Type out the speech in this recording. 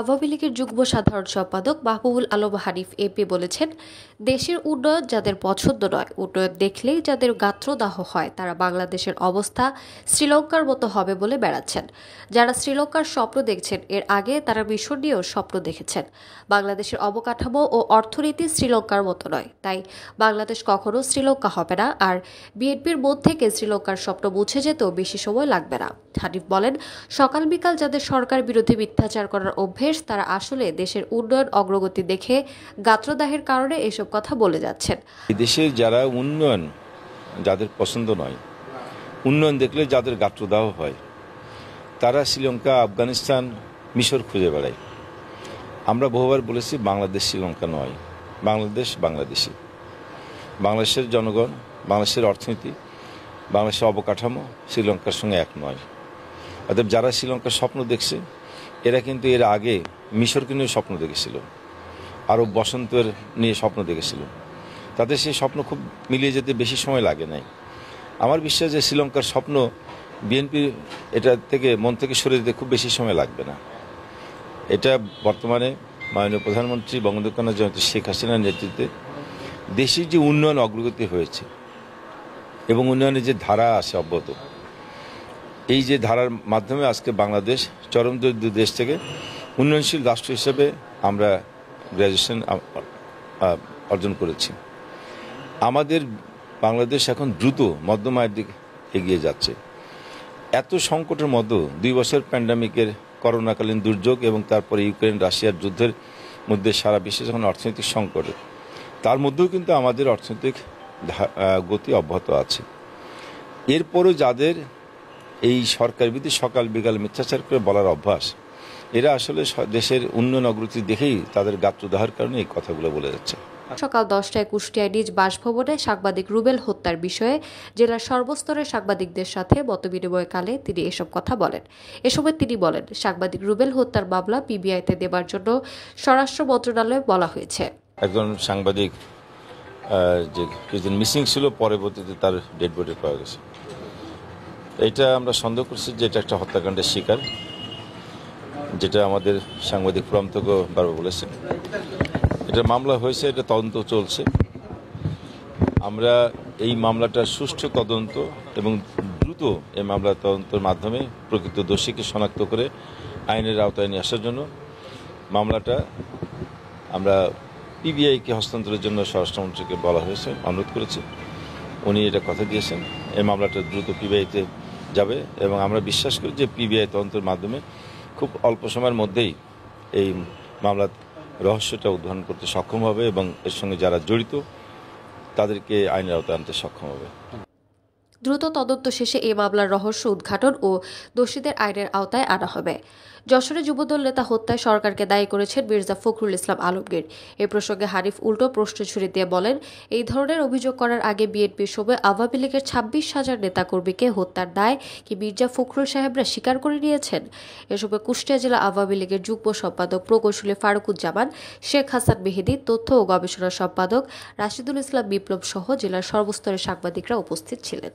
আওয়ামী লীগের যুগ্ম সাধারণ সম্পাদক মাহবুবুল আলম হানিফ এপি বলেছেন, দেশের উন্নয়ন যাদের পছন্দ নয়, উন্নয়ন দেখলেই যাদের গাত্রদাহ হয়, তারা বাংলাদেশের অবস্থা শ্রীলঙ্কার মতো হবে বলে বেড়াচ্ছেন। যারা শ্রীলঙ্কার স্বপ্ন দেখছেন, এর আগে তারা মিশর নিয়েও স্বপ্ন দেখেছেন। বাংলাদেশের অবকাঠামো ও অর্থনীতি শ্রীলঙ্কার মতো নয়, তাই বাংলাদেশ কখনো শ্রীলঙ্কা হবে না, আর বিএনপির মন থেকে শ্রীলঙ্কার স্বপ্ন মুছে যেতেও বেশি সময় লাগবে না। হানিফ বলেন, সকাল বিকাল যাদের সরকার বিরোধী মিথ্যাচার করার অভ্যেস তারা আসলে দেশের উন্নয়ন অগ্রগতি দেখে গাত্রদাহের কারণে এসব কথা বলে যাচ্ছেন। দেশের যারা উন্নয়ন, যাদের পছন্দ নয়, উন্নয়ন দেখলে যাদের গাত্রদাহ হয়, তারা শ্রীলঙ্কা, আফগানিস্তান, মিশর খুঁজে বেড়ায়। আমরা বহুবার বলেছি, বাংলাদেশ শ্রীলঙ্কা নয়, বাংলাদেশ বাংলাদেশি। বাংলাদেশের জনগণ, বাংলাদেশের অর্থনীতি, বাংলাদেশের অবকাঠামো শ্রীলঙ্কার সঙ্গে এক নয়। অতএব যারা শ্রীলঙ্কার স্বপ্ন দেখছে এরা কিন্তু এর আগে মিশরকে নিয়ে স্বপ্ন দেখেছিল। আরব বসন্তের নিয়ে স্বপ্ন দেখেছিল। তাদের সেই স্বপ্ন খুব মিলিয়ে যেতে বেশি সময় লাগে নাই। আমার বিশ্বাস যে শ্রীলঙ্কার স্বপ্ন বিএনপি এটা থেকে মন থেকে সরে যেতে খুব বেশি সময় লাগবে না। এটা বর্তমানে মাননীয় প্রধানমন্ত্রী বঙ্গবন্ধু জয়ন্তী শেখ হাসিনার নেতৃত্বে দেশের যে উন্নয়ন অগ্রগতি হয়েছে এবং উন্নয়নের যে ধারা আছে অব্যাহত এই যে ধারার মাধ্যমে আজকে বাংলাদেশ চরম দরিদ্র দেশ থেকে উন্নয়নশীল রাষ্ট্র হিসেবে আমরা গ্র্যাজুয়েশন অর্জন করেছি। আমাদের বাংলাদেশ এখন দ্রুত মধ্যম আয়ের দিকে এগিয়ে যাচ্ছে। এত সংকটের মধ্যে দুই বছর প্যান্ডামিকের করোনাকালীন দুর্যোগ এবং তারপরে ইউক্রেন রাশিয়ার যুদ্ধের মধ্যে সারা বিশ্বে যখন অর্থনৈতিক সংকট। তার মধ্যেও কিন্তু আমাদের অর্থনৈতিক গতি অব্যাহত আছে। এরপরও যাদের এই সরকার বিধি সকাল বিকাল মিথ্যাচার করে বলার অভ্যাস। এরা আসলে দেশের উন্নয়ন অগ্রগতি দেখেই তাদের গাত্রদাহের কারণে এই কথাগুলো বলে যাচ্ছে। সকাল দশটায় কুষ্টিয়ায় নিজ বাসভবনে সাংবাদিক রুবেল হত্যার বিষয়ে জেলার সর্বস্তরের সাংবাদিকদের সাথে মতবিনিময়কালে তিনি এসব কথা বলেন। এ সময় তিনি বলেন সাংবাদিক রুবেল হত্যার মামলা পিবিআইতে দেবার জন্য স্বরাষ্ট্র মন্ত্রণালয়ে বলা হয়েছে। একজন সাংবাদিক যে কিছুদিন মিসিং ছিল পরবর্তীতে তার ডেড বডি পাওয়া গেছে। এটা আমরা সন্দেহ করছি যে এটা একটা হত্যাকাণ্ডের শিকার, যেটা আমাদের সাংবাদিক ফোরাম থেকেও বারবার বলেছে এটা মামলা হয়েছে, এটা তদন্ত চলছে। আমরা এই মামলাটার সুষ্ঠু তদন্ত এবং দ্রুত এই মামলা তদন্তের মাধ্যমে প্রকৃত দোষীকে শনাক্ত করে আইনের আওতায় নিয়ে আসার জন্য মামলাটা আমরা পিবিআইকে হস্তান্তরের জন্য স্বরাষ্ট্রমন্ত্রীকে বলা হয়েছে, অনুরোধ করেছি। উনি এটা কথা দিয়েছেন। এই মামলাটা দ্রুত পিবিআইতে যাবে এবং আমরা বিশ্বাস করি যে পিবিআই তদন্তের মাধ্যমে খুব অল্প সময়ের মধ্যেই এই মামলার রহস্যটা উদ্ধারণ করতে সক্ষম হবে এবং এর সঙ্গে যারা জড়িত, তাদেরকে আইনের আওতায় আনতে সক্ষম হবে। দ্রুত তদন্ত শেষে এই মামলার রহস্য উদ্ঘাটন ও দোষীদের আইনের আওতায় আনা হবে। যশোরে যুবদল নেতা হত্যায় সরকারকে দায়ী করেছেন মির্জা ফখরুল ইসলাম আলমগীর। এ প্রসঙ্গে হারিফ উল্টো প্রশ্ন ছুড়ে দিয়ে বলেন, এই ধরনের অভিযোগ করার আগে বিএনপির সময় আওয়ামী লীগের ছাব্বিশ হাজার নেতাকর্মীকে হত্যার দায় কি মির্জা ফখরুল সাহেবরা স্বীকার করে নিয়েছেন? এ সময় কুষ্টিয়া জেলা আওয়ামী লীগের যুগ্ম সম্পাদক প্রকৌশলী ফারুকুজ্জামান, শেখ হাসান মেহেদি, তথ্য ও গবেষণা সম্পাদক রাশিদুল ইসলাম বিপ্লব সহ জেলার সর্বস্তরের সাংবাদিকরা উপস্থিত ছিলেন।